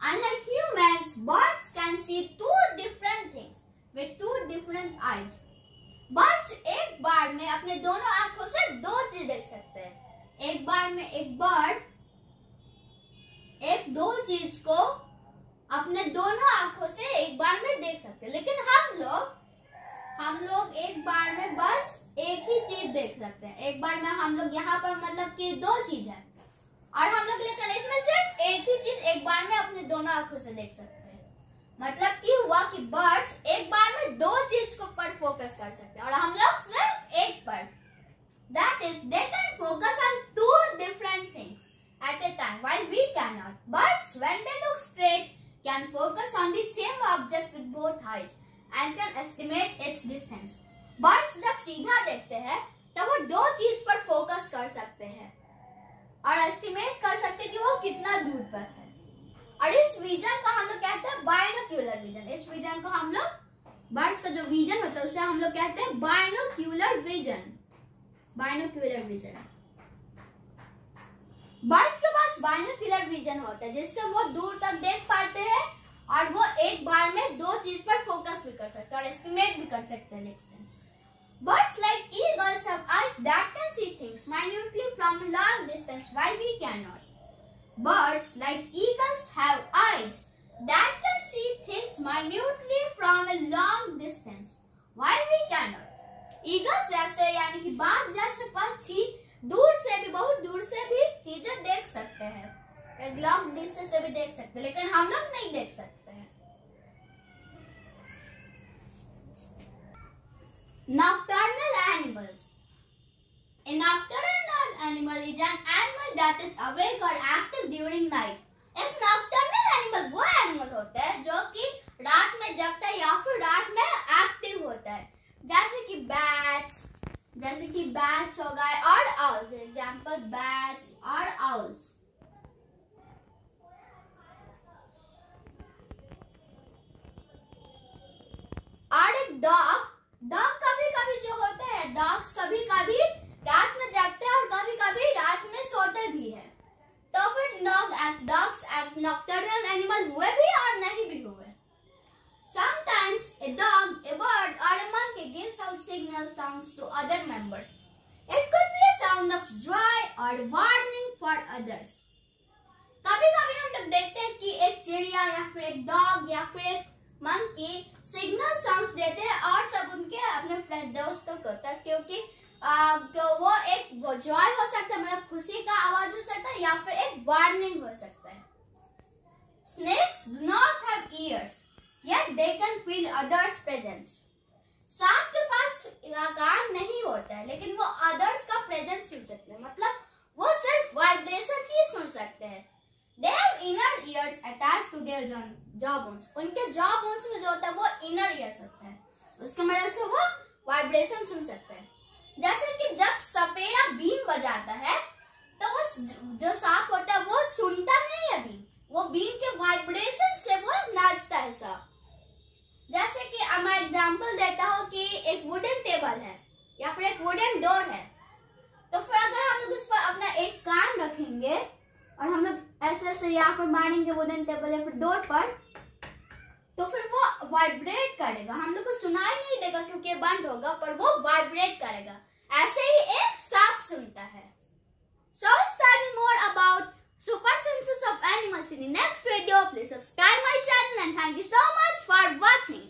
Unlike humans, birds can see two different things with two different eyes. Birds एक बार में अपने दोनों आँखों से दो चीज़ देख सकते हैं। एक बार में एक बर्ड एक दो चीज़ को अपने दोनों आँखों से एक बार में देख सकते हैं। लेकिन हम लोग हम लोग एक बार में बस एक ही चीज़ देख सकते हैं। एक बार में हम लोग यहाँ पर मतलब कि दो चीज़ है। और हम लोग लेकिन इसमें सिर्फ़ एक ही चीज़ एक बार में अपने दोनों आँखों से देख सकते हैं मतलब कि हुआ कि बर्ड्स एक बार में दो चीज़ को पर फोकस कर सकते हैं और हम लोग सिर्फ़ एक पर that is they can focus on two different things at a time while we cannot. Birds, when they look straight, can focus on the same object with both eyes and can estimate its distance. Birds जब सीधा देखते हैं तब वो दो चीज़ पर focus कर सकते हैं और एस्टिमेट कर सकते कि वो कितना दूर पर है। और इस विजन को हम लोग कहते हैं बायनोक्यूलर विजन इस विजन को हम लोग बर्ड्स का जो विजन होता है उसे हम लोग कहते हैं binocular vision binocular vision birds के पास बायनोक्यूलर विजन होता है, जिससे वो दूर तक देख पाते हैं और वो एक बार में दो चीज़ पर फोकस भी कर सकते हैं और एस्टिमेट भी कर सकते हैं distance Birds like eagles have eyes that can see things minutely from a long distance while we cannot. Birds like eagles have eyes that can see things minutely from a long distance while we cannot. Eagles जैसे यानी कि बाघ जैसे पक्षी दूर से भी बहुत दूर से भी चीज़ें देख सकते हैं एक लॉन्ग डिस्टेंस से भी देख सकते हैं लेकिन हम लोग नहीं देख सकते हैं Nocturnal animals. Animal is an animal that is awake or active during night. एक nocturnal animal वो animal होता है जो कि रात में जगता है या फिर रात में एक्टिव होता है जैसे कि bats, जैसे कि bats हो गए और owls. Example bats और owls. और एक डॉग डॉग कभी कभी जो होते हैं डॉग्स कभी कभी रात में जागते हैं और कभी कभी रात में सोते भी हैं तो फिर डॉग डॉग्स नॉक्टर्नल एनिमल हुए भी और नहीं भी हुए Sometimes a dog, a bird or a monkey gives out signal sounds to other members. It could be a sound of joy or warning for others. कभी कभी हम लोग देखते हैं कि एक चिड़िया या फिर एक डॉग या फिर एक मंकी सिग्नल साउंड्स देते हैं और सब उनके अपने फ्रेंड दोस्तों को तक क्योंकि आ, तो वो जॉय हो सकता है मतलब खुशी का आवाज़ हो सकता है या फिर एक वार्निंग हो सकता है। Snakes do not have ears, yet they can feel others' presence. सांप के पास कान नहीं होता है लेकिन वो अदर्स का प्रेजेंस सुन सकते हैं। मतलब वो सिर्फ़ वाइब्रेशन ही सुन सकते हैं। They have inner ears attached to their jaw bones. उनके jaw bones में जो होता है वो inner ears होता है। उसके मदद से वो वाइब्रेशन सुन सकते हैं। जैसे कि जब सपेरा बीन बजाता है तो वो जो सांप होता है, वो सुनता नहीं बीन वो बीन के वाइब्रेशन से वो नाचता है सांप जैसे कि मैं एग्जांपल देता हूँ कि एक वुडन टेबल है, या फिर एक वुडन डोर है। तो फिर अगर हम लोग इस पर अपना एक कान रखेंगे, और हम लोग ऐसे ऐसे यहाँ पर मारेंगे वुडन टेबल या फिर डोर पर तो फिर वो वाइब्रेट करेगा। हम लोग को सुनाई नहीं देगा क्योंकि बंद होगा, पर वो सेपरेट करेगा। ऐसे ही एक सांप सुनता है। So starting more about super senses of animals in next video please subscribe my channel and thank you so much for watching